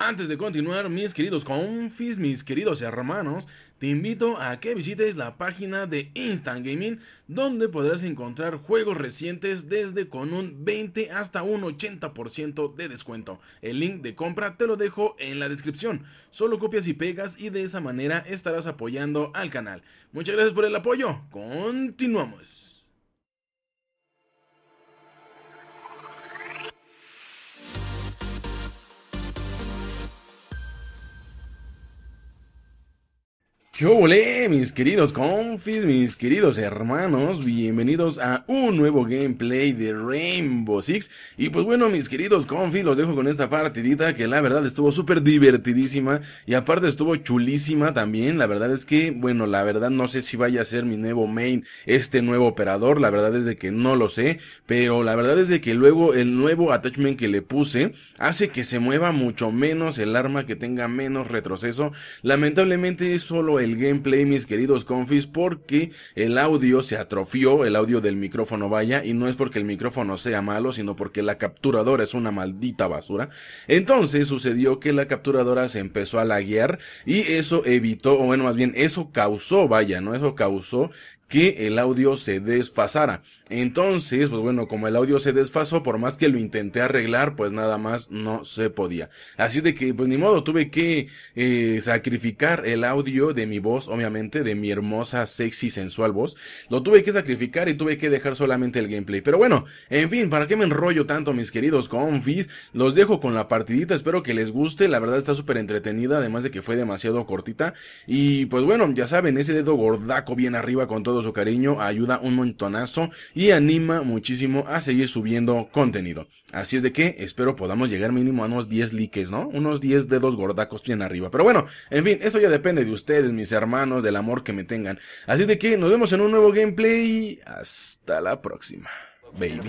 Antes de continuar, mis queridos confis, mis queridos hermanos, te invito a que visites la página de Instant Gaming, donde podrás encontrar juegos recientes desde con un 20 hasta un 80% de descuento. El link de compra te lo dejo en la descripción. Solo copias y pegas y de esa manera estarás apoyando al canal. Muchas gracias por el apoyo. Continuamos. ¿Qué volé mis queridos confis, mis queridos hermanos? Bienvenidos a un nuevo gameplay de Rainbow Six. Y pues bueno, mis queridos confis, los dejo con esta partidita que la verdad estuvo súper divertidísima y aparte estuvo chulísima también. La verdad es que, bueno, la verdad no sé si vaya a ser mi nuevo main este nuevo operador. La verdad es de que no lo sé, pero la verdad es de que luego el nuevo attachment que le puse hace que se mueva mucho menos el arma, que tenga menos retroceso. Lamentablemente es solo el el gameplay, mis queridos confis, porque el audio se atrofió, el audio del micrófono vaya, y no es porque el micrófono sea malo, sino porque la capturadora es una maldita basura. Entonces sucedió que la capturadora se empezó a laguear y eso evitó, o bueno, más bien eso causó, vaya, ¿no? Eso causó que el audio se desfasara. Entonces, pues bueno, como el audio se desfasó, por más que lo intenté arreglar, pues nada más no se podía. Así de que, pues ni modo, tuve que eh, sacrificar el audio de mi voz, obviamente, de mi hermosa, sexy, sensual voz. Lo tuve que sacrificar y tuve que dejar solamente el gameplay. Pero bueno, en fin, ¿para qué me enrollo tanto, mis queridos confis? Los dejo con la partidita, espero que les guste, la verdad está súper entretenida, además de que fue demasiado cortita. Y pues bueno, ya saben, ese dedo gordaco bien arriba con todo su cariño, ayuda un montonazo y anima muchísimo a seguir subiendo contenido. Así es de que espero podamos llegar mínimo a unos 10 likes, ¿no? Unos 10 dedos gordacos bien arriba. Pero bueno, en fin, eso ya depende de ustedes, mis hermanos, del amor que me tengan. Así de que nos vemos en un nuevo gameplay. y Hasta la próxima, baby.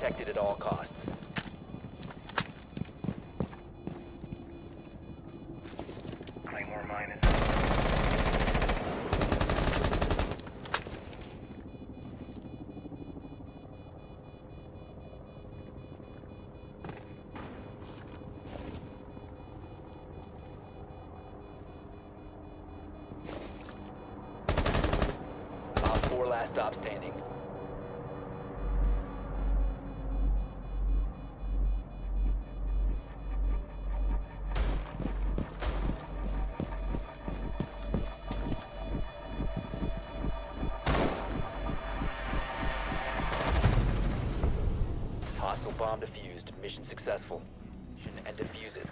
protected at all costs. Four last stop standing. Bomb defused. Mission successful. And defuses.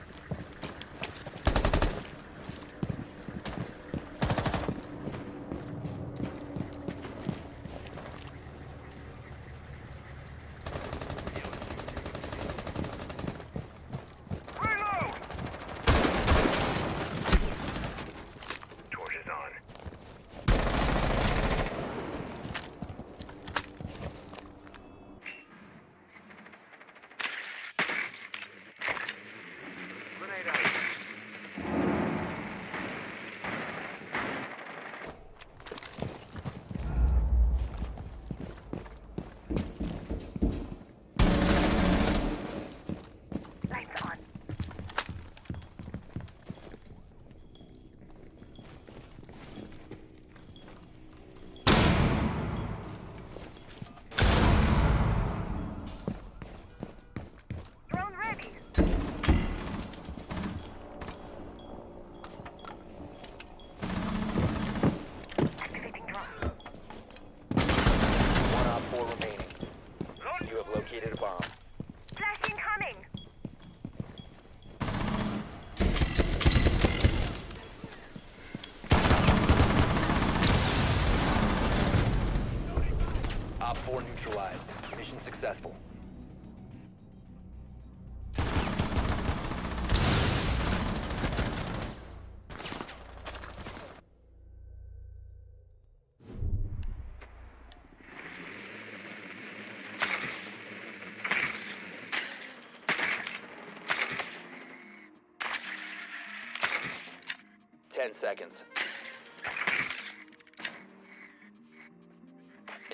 seconds.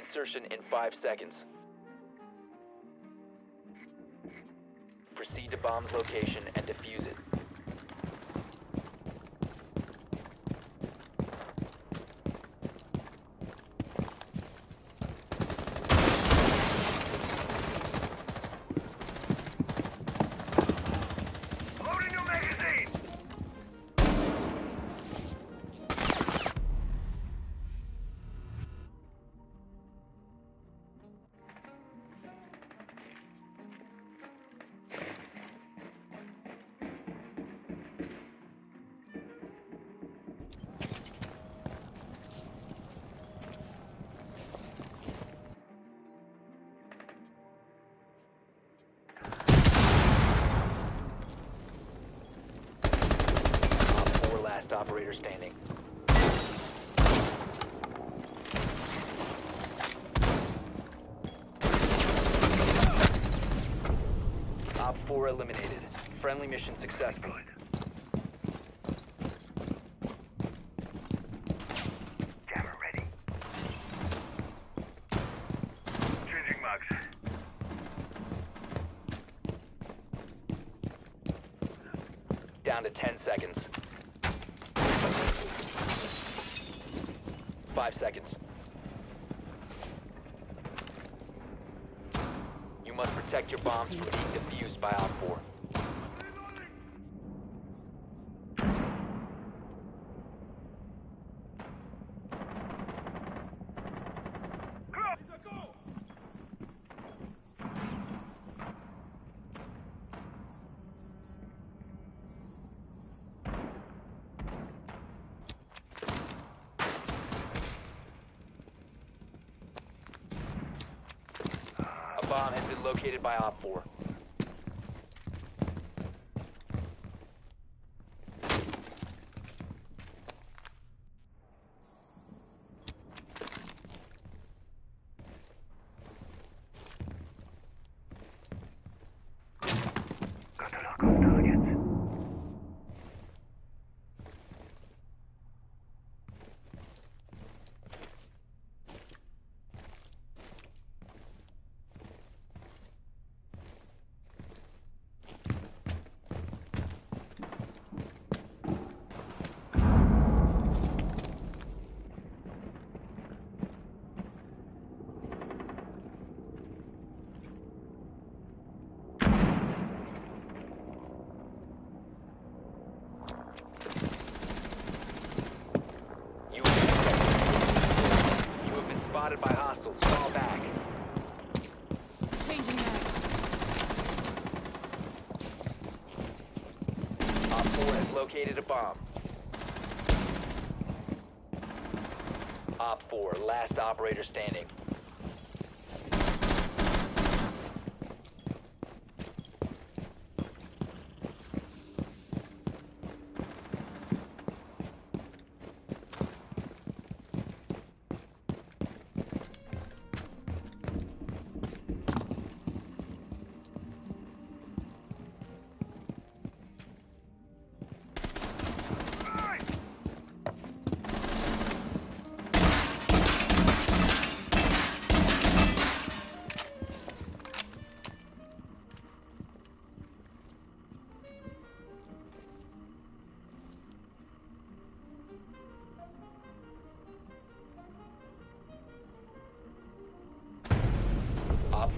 Insertion in 5 seconds. Proceed to bomb's location and defuse it. operator standing. Op 4 eliminated. Friendly mission successful. Five seconds. You must protect your bombs from being defused by Op 4. located by Op 4. located a bomb. Op 4, last operator standing.